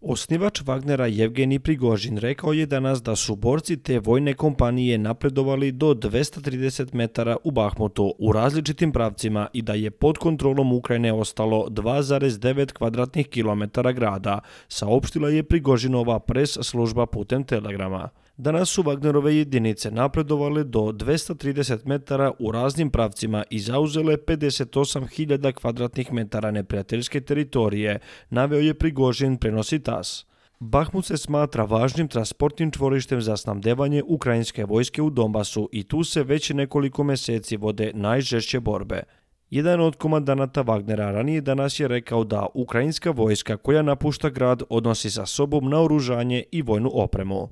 Osnivač Wagnera Jevgeni Prigožin rekao je danas da su borci te vojne kompanije napredovali do 230 metara u Bahmutu u različitim pravcima i da je pod kontrolom Ukrajine ostalo 2,9 kvadratnih kilometara grada, saopštila je Prigožinova pres služba putem telegrama. Danas su Wagnerove jedinice napredovale do 230 metara u raznim pravcima i zauzele 58.000 kvadratnih metara neprijateljske teritorije, naveo je Prigožin prenosi TAS. Bahmut se smatra važnim transportnim čvorištem za snamdevanje ukrajinske vojske u Donbasu i tu se već nekoliko meseci vode najžešće borbe. Jedan od komandanata Wagnera ranije danas je rekao da ukrajinska vojska koja napušta grad odnosi sa sobom na oružanje i vojnu opremu.